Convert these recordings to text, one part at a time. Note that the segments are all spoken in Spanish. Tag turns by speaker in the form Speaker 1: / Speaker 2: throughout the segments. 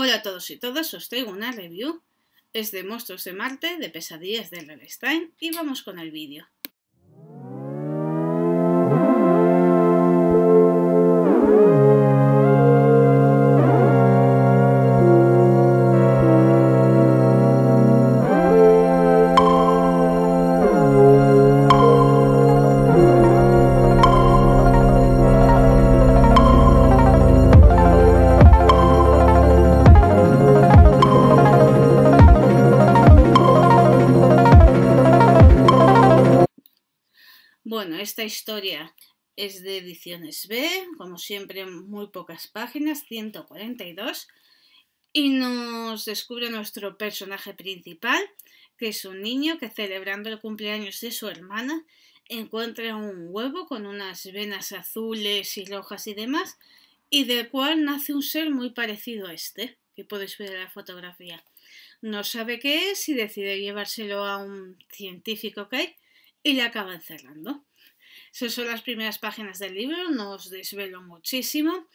Speaker 1: Hola a todos y todas, os traigo una review. Es de Monstruos de Marte, de Pesadillas de Relestein y vamos con el vídeo. Bueno, esta historia es de Ediciones B, como siempre muy pocas páginas, 142, y nos descubre nuestro personaje principal, que es un niño que celebrando el cumpleaños de su hermana encuentra un huevo con unas venas azules y rojas y demás, y del cual nace un ser muy parecido a este, que podéis ver en la fotografía. No sabe qué es y decide llevárselo a un científico que hay y le acaba encerrando. Esas son las primeras páginas del libro, no os desvelo muchísimo.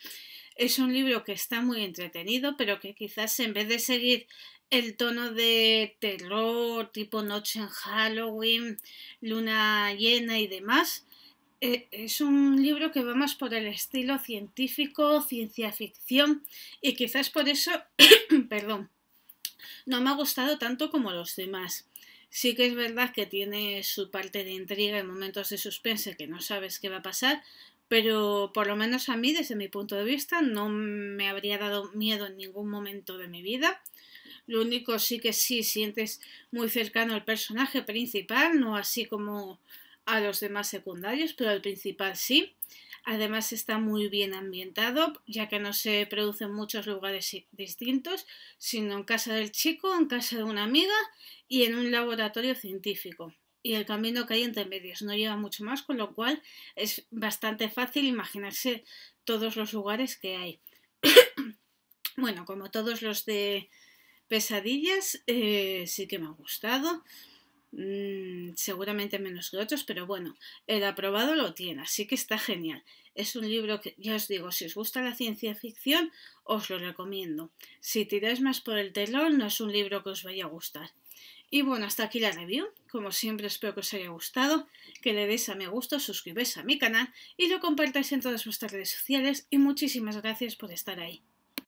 Speaker 1: Es un libro que está muy entretenido, pero que quizás en vez de seguir el tono de terror, tipo noche en Halloween, luna llena y demás, eh, es un libro que va más por el estilo científico, ciencia ficción, y quizás por eso, perdón, no me ha gustado tanto como los demás. Sí que es verdad que tiene su parte de intriga en momentos de suspense que no sabes qué va a pasar, pero por lo menos a mí, desde mi punto de vista, no me habría dado miedo en ningún momento de mi vida. Lo único sí que sí sientes muy cercano al personaje principal, no así como a los demás secundarios, pero al principal sí. Además está muy bien ambientado, ya que no se produce en muchos lugares distintos, sino en casa del chico, en casa de una amiga y en un laboratorio científico. Y el camino que hay entre medios no lleva mucho más, con lo cual es bastante fácil imaginarse todos los lugares que hay. bueno, como todos los de pesadillas, eh, sí que me ha gustado. Mm, seguramente menos que otros, pero bueno, el aprobado lo tiene, así que está genial. Es un libro que, ya os digo, si os gusta la ciencia ficción, os lo recomiendo. Si tiráis más por el terror, no es un libro que os vaya a gustar. Y bueno, hasta aquí la review. Como siempre, espero que os haya gustado, que le deis a me gusta, suscribáis a mi canal y lo compartáis en todas vuestras redes sociales. Y muchísimas gracias por estar ahí.